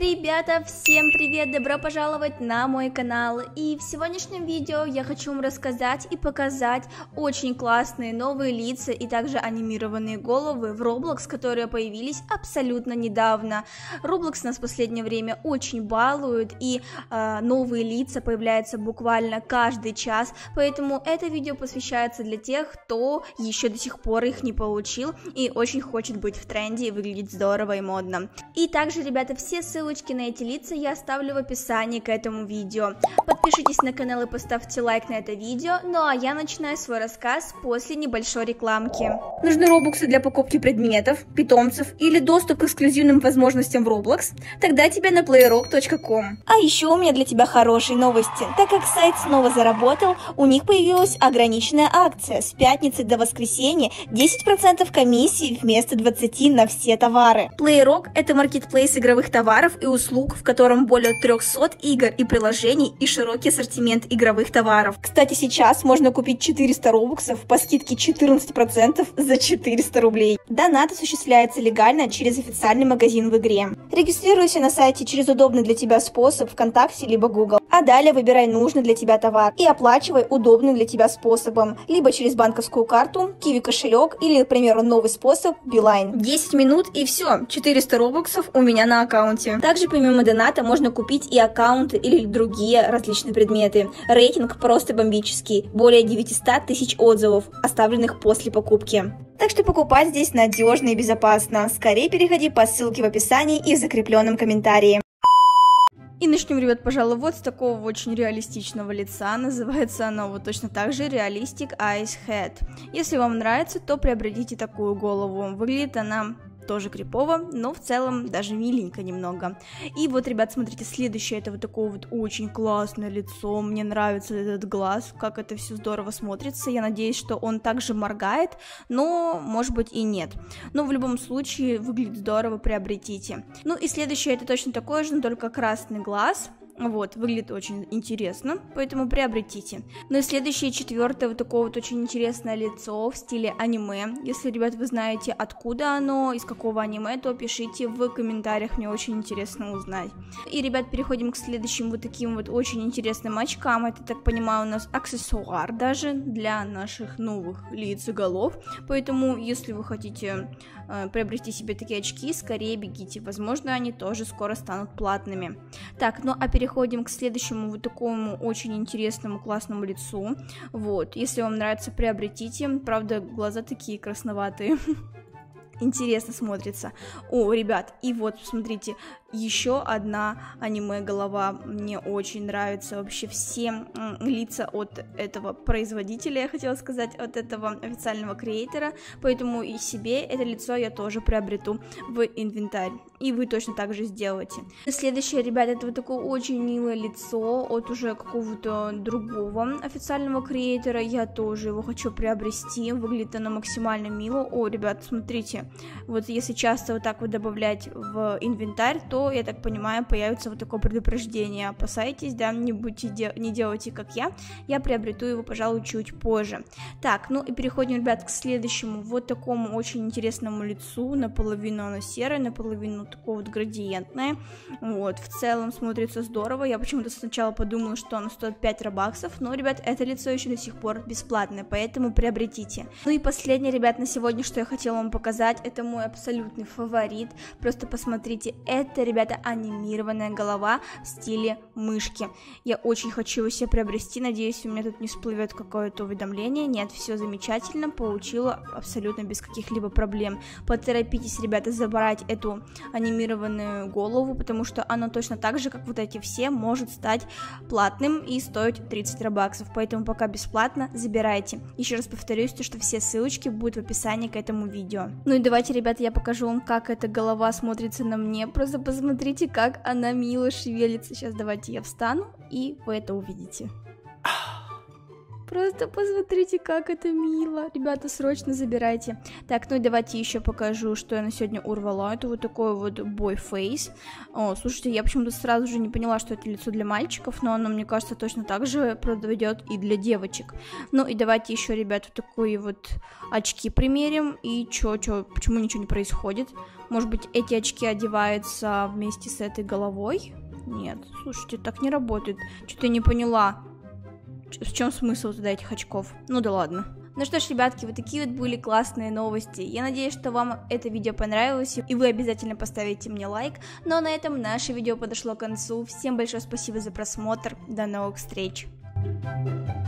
Ребята, всем привет! Добро пожаловать на мой канал! И в сегодняшнем видео я хочу вам рассказать и показать очень классные новые лица и также анимированные головы в Roblox, которые появились абсолютно недавно. Roblox нас в последнее время очень балует и э, новые лица появляются буквально каждый час, поэтому это видео посвящается для тех, кто еще до сих пор их не получил и очень хочет быть в тренде и выглядеть здорово и модно. И также, ребята, все ссылки Ссылочки на эти лица я оставлю в описании к этому видео. Подпишитесь на канал и поставьте лайк на это видео, ну а я начинаю свой рассказ после небольшой рекламки. Нужны робоксы для покупки предметов, питомцев или доступ к эксклюзивным возможностям в Roblox? Тогда тебе на playrock.com. А еще у меня для тебя хорошие новости. Так как сайт снова заработал, у них появилась ограниченная акция. С пятницы до воскресенья 10% комиссии вместо 20 на все товары. Playrock – это маркетплейс игровых товаров и услуг, в котором более 300 игр и приложений и широкий ассортимент игровых товаров. Кстати, сейчас можно купить 400 робоксов по скидке 14% за 400 рублей. Донат осуществляется легально через официальный магазин в игре. Регистрируйся на сайте через удобный для тебя способ ВКонтакте либо Google, а далее выбирай нужный для тебя товар и оплачивай удобным для тебя способом, либо через банковскую карту, Kiwi кошелек или, например, новый способ Билайн. 10 минут и все, 400 робоксов у меня на аккаунте. Также помимо доната можно купить и аккаунты или другие различные предметы. Рейтинг просто бомбический. Более 900 тысяч отзывов, оставленных после покупки. Так что покупать здесь надежно и безопасно. Скорее переходи по ссылке в описании и в закрепленном комментарии. И начнем, ребят, пожалуй, вот с такого очень реалистичного лица. Называется оно вот точно так же Realistic Eyes Head. Если вам нравится, то приобретите такую голову. Выглядит она тоже крипово, но в целом даже миленько немного. И вот, ребят, смотрите, следующее, это вот такое вот очень классное лицо, мне нравится этот глаз, как это все здорово смотрится, я надеюсь, что он также моргает, но, может быть, и нет. Но в любом случае, выглядит здорово, приобретите. Ну и следующее, это точно такое же, но только красный глаз, вот, выглядит очень интересно, поэтому приобретите. Ну и следующее, четвертое, вот такое вот очень интересное лицо в стиле аниме. Если, ребят, вы знаете, откуда оно, из какого аниме, то пишите в комментариях, мне очень интересно узнать. И, ребят, переходим к следующим вот таким вот очень интересным очкам. Это, так понимаю, у нас аксессуар даже для наших новых лиц и голов. Поэтому, если вы хотите э, приобрести себе такие очки, скорее бегите. Возможно, они тоже скоро станут платными. Так, ну а переходим переходим к следующему вот такому очень интересному классному лицу. Вот, если вам нравится, приобретите. Правда, глаза такие красноватые. интересно смотрится. О, ребят, и вот, смотрите, еще одна аниме-голова. Мне очень нравится вообще все лица от этого производителя, я хотела сказать, от этого официального креатора, поэтому и себе это лицо я тоже приобрету в инвентарь. И вы точно так же сделаете. Следующее, ребят, это вот такое очень милое лицо от уже какого-то другого официального креатора. Я тоже его хочу приобрести. Выглядит оно максимально мило. О, ребят, смотрите, вот если часто вот так вот добавлять в инвентарь, то, я так понимаю, появится вот такое предупреждение. Опасайтесь, да, не будьте, де не делайте как я, я приобрету его, пожалуй, чуть позже. Так, ну и переходим, ребят, к следующему, вот такому очень интересному лицу, наполовину оно серое, наполовину такое вот градиентное, вот, в целом смотрится здорово, я почему-то сначала подумала, что оно стоит 5 робаксов, но, ребят, это лицо еще до сих пор бесплатное, поэтому приобретите. Ну и последнее, ребят, на сегодня, что я хотела вам показать, это мой абсолютный фаворит. Просто посмотрите, это, ребята, анимированная голова в стиле мышки. Я очень хочу его себе приобрести, надеюсь, у меня тут не всплывет какое-то уведомление. Нет, все замечательно, получила абсолютно без каких-либо проблем. Поторопитесь, ребята, забрать эту анимированную голову, потому что она точно так же, как вот эти все, может стать платным и стоить 30 робаксов. Поэтому пока бесплатно, забирайте. Еще раз повторюсь, то, что все ссылочки будут в описании к этому видео. Ну и давайте, ребята, я покажу вам, как эта голова смотрится на мне. Просто посмотрите, как она мило шевелится. Сейчас давайте я встану, и вы это увидите. Просто посмотрите, как это мило. Ребята, срочно забирайте. Так, ну давайте еще покажу, что я на сегодня урвала. Это вот такой вот бойфейс. О, слушайте, я почему-то сразу же не поняла, что это лицо для мальчиков, но оно, мне кажется, точно так же подойдет и для девочек. Ну и давайте еще, ребят, вот такие вот очки примерим. И чё, чё, почему ничего не происходит? Может быть, эти очки одеваются вместе с этой головой? Нет, слушайте, так не работает. Что-то я не поняла. В чем смысл тогда этих очков? Ну да ладно. Ну что ж, ребятки, вот такие вот были классные новости. Я надеюсь, что вам это видео понравилось, и вы обязательно поставите мне лайк. Ну а на этом наше видео подошло к концу. Всем большое спасибо за просмотр. До новых встреч. thank you